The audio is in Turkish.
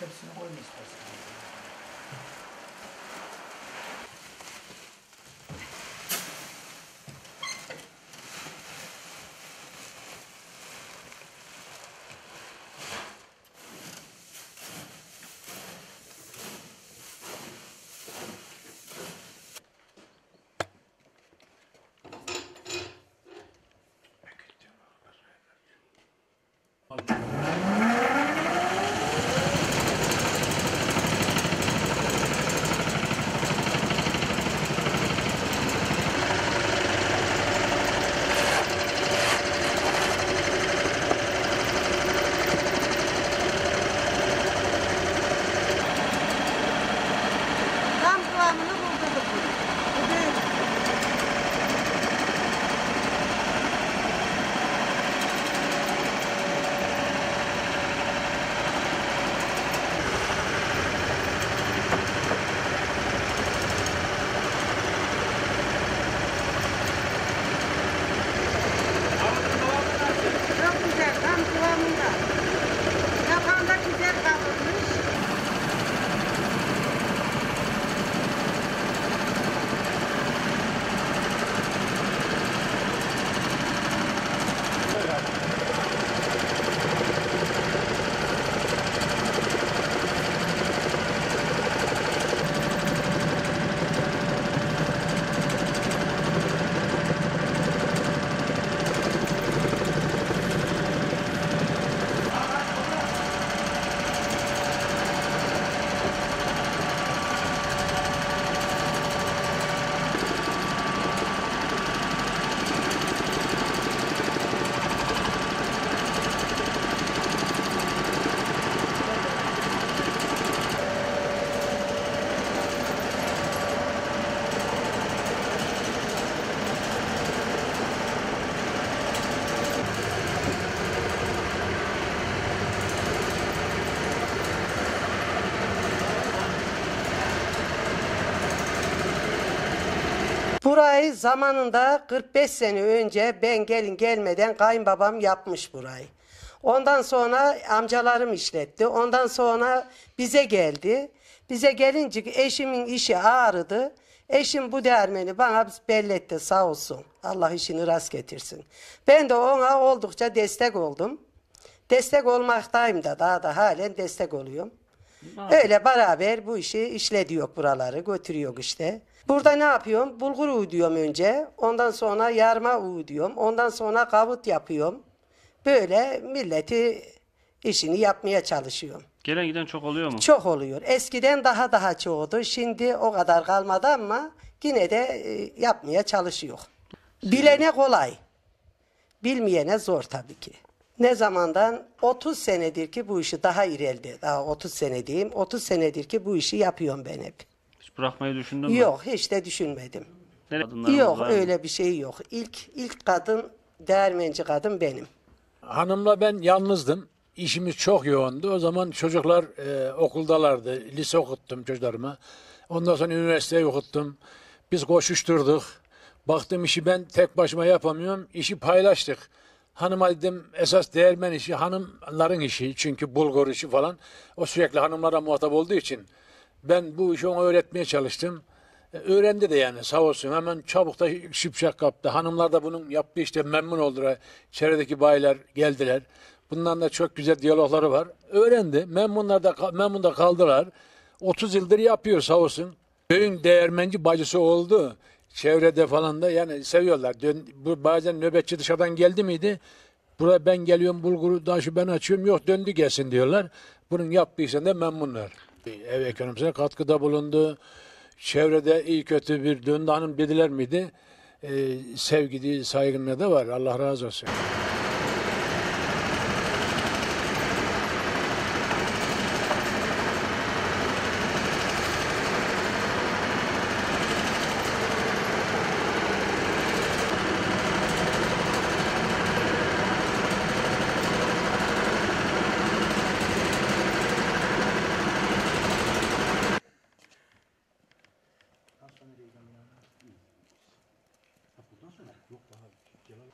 hepsini koymuşlar. Burayı zamanında 45 sene önce ben gelin gelmeden kayınbabam yapmış burayı. Ondan sonra amcalarım işletti. Ondan sonra bize geldi. Bize gelince eşimin işi ağrıdı. Eşim bu değermeni bana belletti sağ olsun. Allah işini rast getirsin. Ben de ona oldukça destek oldum. Destek olmaktayım da daha da halen destek oluyorum. Öyle beraber bu işi işlediyor buraları götürüyor işte. Burada ne yapıyorum? Bulgur uğuduyorum önce. Ondan sonra yarma uğuduyorum. Ondan sonra kavut yapıyorum. Böyle milleti işini yapmaya çalışıyorum. Gelen giden çok oluyor mu? Çok oluyor. Eskiden daha daha çoğdu. Şimdi o kadar kalmadı ama yine de e, yapmaya çalışıyor. Bilene kolay. Bilmeyene zor tabii ki. Ne zamandan 30 senedir ki bu işi daha ileride. Daha 30 sene diyeyim. 30 senedir ki bu işi yapıyorum ben hep. Hiç bırakmayı düşündün mü? Yok hiç de düşünmedim. Kadınlarımız Yok var mı? öyle bir şey yok. İlk ilk kadın değermenci kadın benim. Hanımla ben yalnızdım. İşimiz çok yoğundu. O zaman çocuklar e, okuldalardı. Lise okuttum çocuklarıma. Ondan sonra üniversiteyi okuttum. Biz koşuşturduk. Baktım işi ben tek başıma yapamıyorum. İşi paylaştık. Hanıma dedim esas değermen işi hanımların işi. Çünkü bulgur işi falan. O sürekli hanımlara muhatap olduğu için. Ben bu işi ona öğretmeye çalıştım. E, Öğrendi de yani sağ olsun. Hemen çabuk da şıpşak kaptı. Hanımlar da bunun yaptığı işte memnun oldular. Çevredeki bayiler geldiler. Bundan da çok güzel diyalogları var. Öğrendi. Memnunlar da, memnun da kaldılar. 30 yıldır yapıyor sağ olsun. Köyün değermenci bacısı oldu. Çevrede falan da yani seviyorlar. Dön, bu bazen nöbetçi dışarıdan geldi miydi? Buraya ben geliyorum bulguru daşı ben açıyorum. Yok döndü gelsin diyorlar. Bunun işten de memnunlar. Ev ekonomisine katkıda bulundu. Çevrede iyi kötü bir döndü hanım dediler miydi? Ee, sevgi, saygınlığı da var. Allah razı olsun. Yok daha. Genel...